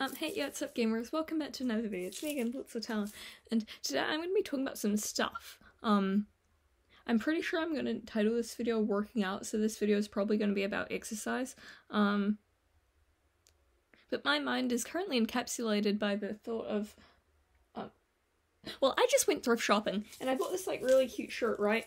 Um, hey, yeah, what's up, gamers? Welcome back to another video. It's me again, Blitzertown, and today I'm going to be talking about some stuff. Um, I'm pretty sure I'm going to title this video "Working Out," so this video is probably going to be about exercise. Um, but my mind is currently encapsulated by the thought of, um, well, I just went thrift shopping and I bought this like really cute shirt, right?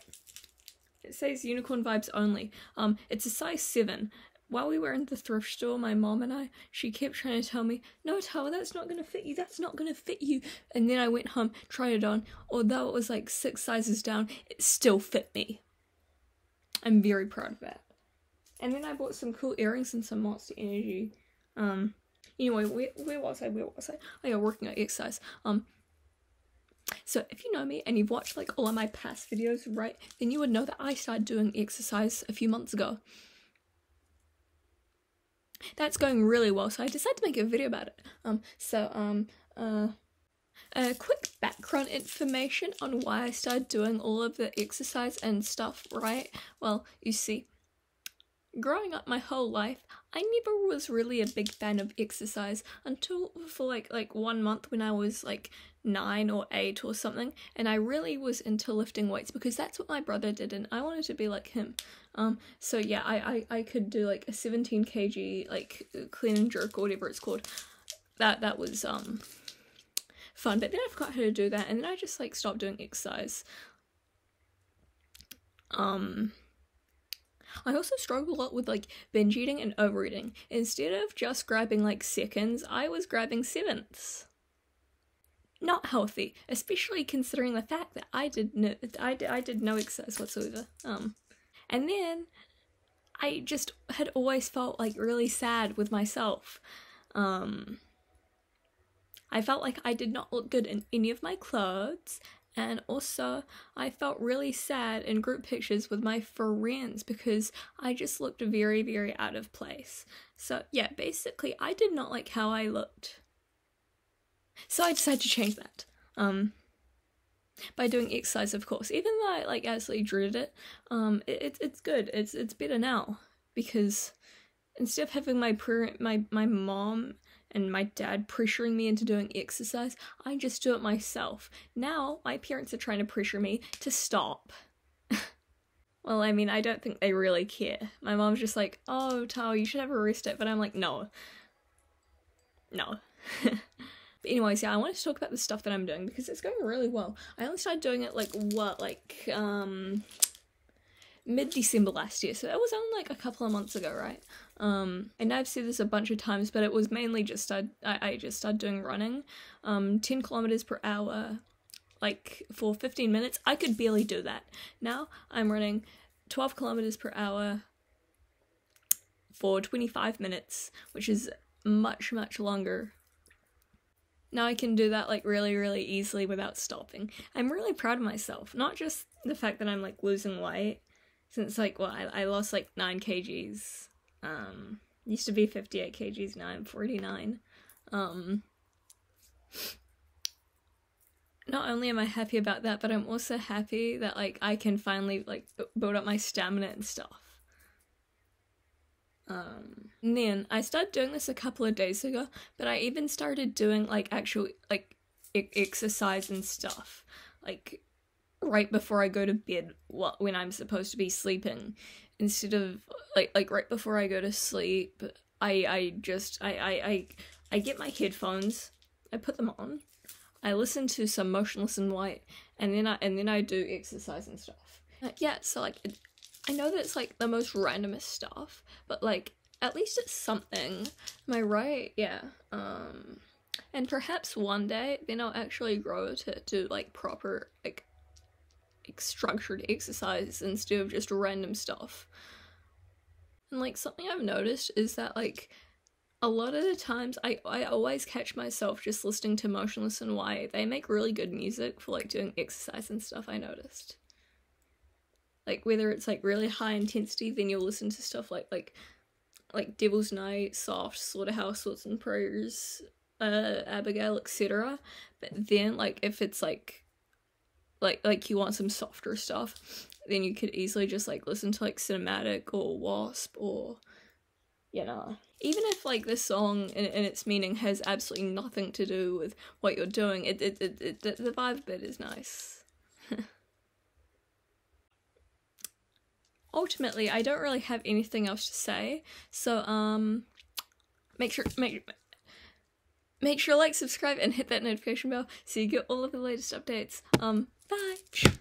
It says unicorn vibes only. Um, it's a size seven, while we were in the thrift store, my mom and I, she kept trying to tell me, no, Tawa, that's not going to fit you. That's not going to fit you. And then I went home, tried it on. Although it was like six sizes down, it still fit me. I'm very proud of that. And then I bought some cool earrings and some Monster Energy. Um, anyway, where, where was I? Where was I? Oh yeah, working out exercise. Um, so if you know me and you've watched like all of my past videos, right, then you would know that I started doing exercise a few months ago that's going really well. So I decided to make a video about it. Um, so um, uh, a quick background information on why I started doing all of the exercise and stuff. Right? Well, you see, growing up my whole life, I never was really a big fan of exercise until for like like one month when I was like nine or eight or something, and I really was into lifting weights because that's what my brother did, and I wanted to be like him. Um, so yeah, I I, I could do like a 17 kg like clean and jerk or whatever it's called. That that was um fun, but then I forgot how to do that, and then I just like stopped doing exercise. Um I also struggle a lot with like binge eating and overeating. Instead of just grabbing like seconds, I was grabbing sevenths. Not healthy, especially considering the fact that I did no, I did, I did no exercise whatsoever. Um, and then I just had always felt like really sad with myself. Um, I felt like I did not look good in any of my clothes, and also, I felt really sad in group pictures with my friends because I just looked very, very out of place. So, yeah, basically, I did not like how I looked. So, I decided to change that. Um, by doing exercise, of course. Even though I like absolutely dreaded it, um, it, it's it's good. It's it's better now because instead of having my parent, my my mom and my dad pressuring me into doing exercise, I just do it myself. Now, my parents are trying to pressure me to stop. well, I mean, I don't think they really care. My mom's just like, oh, Tao, you should have a rest day. But I'm like, no. No. but anyways, yeah, I wanted to talk about the stuff that I'm doing because it's going really well. I only started doing it like, what, like, um, mid December last year, so that was only like a couple of months ago, right? Um, and I've said this a bunch of times, but it was mainly just I, I just started doing running, um, 10 kilometers per hour, like for 15 minutes. I could barely do that. Now I'm running 12 kilometers per hour for 25 minutes, which is much, much longer. Now I can do that like really, really easily without stopping. I'm really proud of myself. Not just the fact that I'm like losing weight, since like well I, I lost like 9 kgs um used to be 58 kgs now i'm 49 um not only am i happy about that but i'm also happy that like i can finally like build up my stamina and stuff. Um and then i started doing this a couple of days ago but i even started doing like actual like exercise and stuff. Like right before I go to bed when I'm supposed to be sleeping. Instead of like like right before I go to sleep I I just I I I, I get my headphones I put them on I listen to some Motionless in White and then I and then I do exercise and stuff. Uh, yeah so like it, I know that it's like the most randomest stuff but like at least it's something. Am I right? Yeah um and perhaps one day then I'll actually grow to do like proper like structured exercise instead of just random stuff. And like something I've noticed is that like a lot of the times I, I always catch myself just listening to Motionless in White. They make really good music for like doing exercise and stuff I noticed. Like whether it's like really high intensity, then you'll listen to stuff like like like Devil's Night, Soft, Slaughterhouse, Swords and Prayers, uh, Abigail, etc. But then like if it's like like like you want some softer stuff, then you could easily just like listen to like Sinematic or wasp or you know. Even if like this song and, its meaning has absolutely nothing to do with what you're doing, it, it, it, it the, the vibe bit is nice. Ultimately, I don't really have anything else to say, so um, make sure make make sure like subscribe and hit that notification bell so you get all of the latest updates. Um, bye.